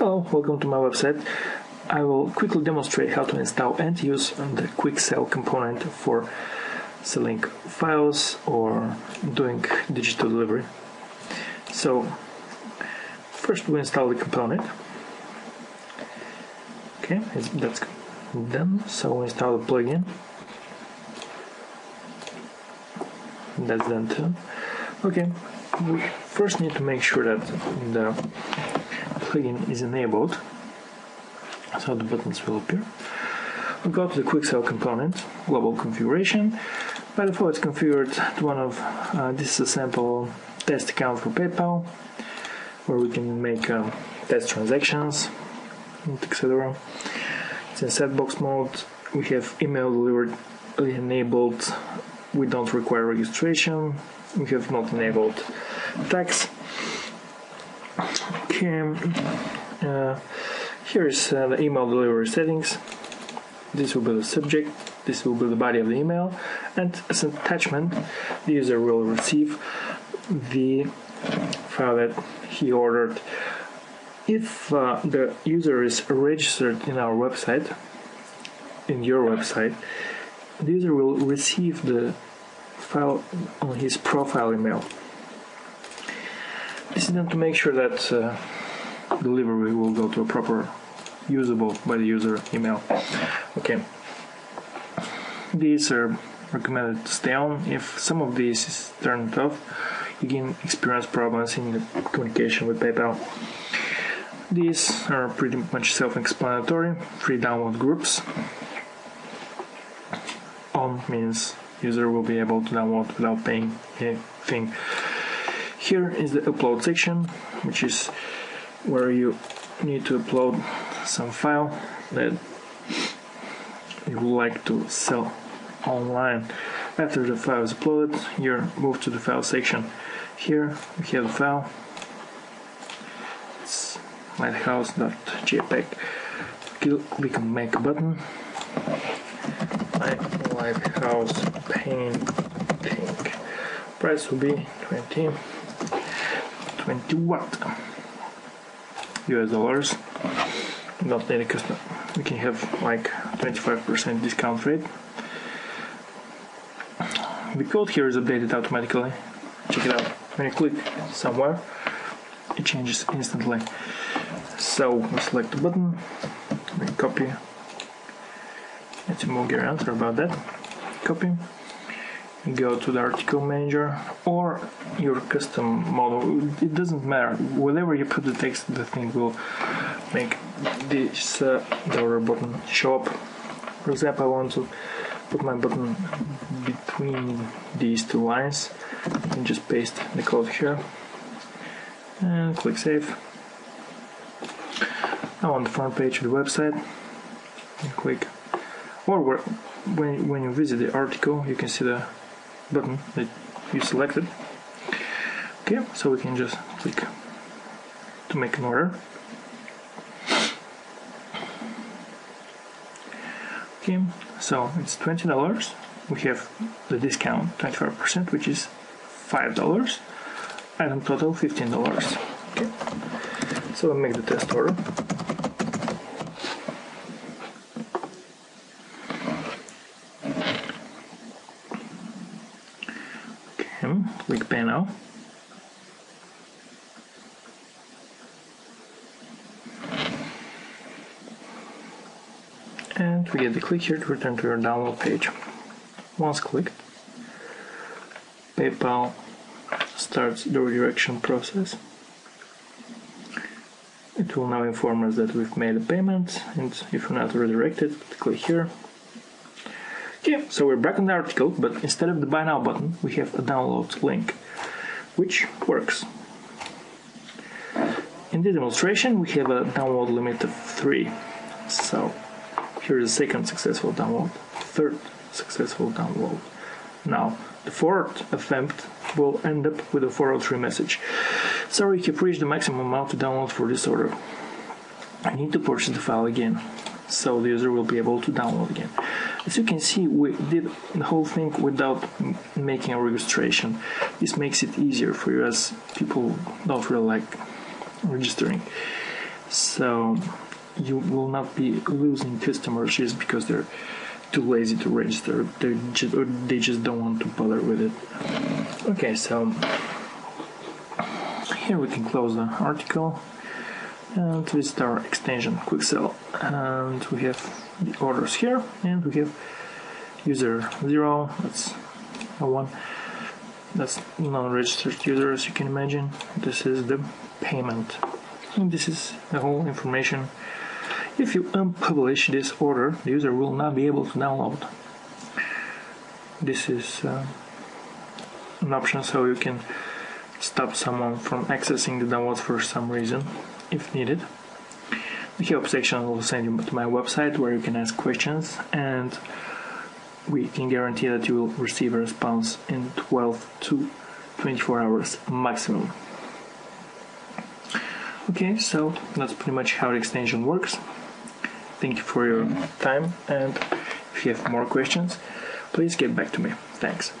Hello, welcome to my website. I will quickly demonstrate how to install and use the QuickSell component for selling files or doing digital delivery. So first we install the component. Okay, that's done. So we install the plugin. That's done too. Okay, we first need to make sure that the plugin is enabled. So the buttons will appear. We'll go to the QuickSell component global configuration. By default it's configured to one of uh, this is a sample test account for PayPal where we can make um, test transactions etc it's in sandbox mode. We have email delivered enabled. We don't require registration. We have not enabled tax uh, here's uh, the email delivery settings. This will be the subject. This will be the body of the email. And as an attachment the user will receive the file that he ordered. If uh, the user is registered in our website in your website the user will receive the file on his profile email is to make sure that uh, delivery will go to a proper usable by the user email. Okay. These are recommended to stay on. If some of these is turned off, you can experience problems in the communication with PayPal. These are pretty much self-explanatory. Free download groups. On means user will be able to download without paying anything. Here is the upload section, which is where you need to upload some file that you would like to sell online. After the file is uploaded, you move to the file section. Here we have the file. It's lighthouse.jpg. Click on make button. My lighthouse painting. Price will be 20 20 watt US dollars. Not any a custom we can have like 25% discount rate. The code here is updated automatically. Check it out. When you click somewhere it changes instantly. So we select the button. We copy. It's a Bulgarian answer about that. Copy go to the article manager or your custom model. It doesn't matter. Whatever you put the text the thing will make this uh, dollar button show up. For example I want to put my button between these two lines and just paste the code here and click save. Now on the front page of the website. Click. Or when, when you visit the article you can see the button that you selected. Okay, so we can just click to make an order. Okay, so it's twenty dollars. We have the discount twenty five percent, which is five dollars. Item total fifteen dollars. Okay, so we make the test order. Him, click panel. And we get the click here to return to your download page. Once clicked, PayPal starts the redirection process. It will now inform us that we've made a payment and if we're not redirected, click here Okay, so we're back on the article, but instead of the buy now button, we have a download link, which works. In the demonstration, we have a download limit of 3. So here's the second successful download, third successful download. Now, the fourth attempt will end up with a 403 message. Sorry, you've reached the maximum amount to download for this order. I need to purchase the file again, so the user will be able to download again. As you can see, we did the whole thing without making a registration. This makes it easier for you as people don't really like registering. So you will not be losing customers just because they're too lazy to register. They just, or they just don't want to bother with it. Okay, so here we can close the article and with our extension QuickSell. And we have the orders here, and we have user zero. That's a one. That's non-registered user, as you can imagine. This is the payment. And this is the whole information. If you unpublish this order, the user will not be able to download. This is uh, an option so you can stop someone from accessing the download for some reason if needed. The help section will send you to my website where you can ask questions and we can guarantee that you will receive a response in 12 to 24 hours maximum. Okay, so that's pretty much how the extension works. Thank you for your time and if you have more questions, please get back to me. Thanks.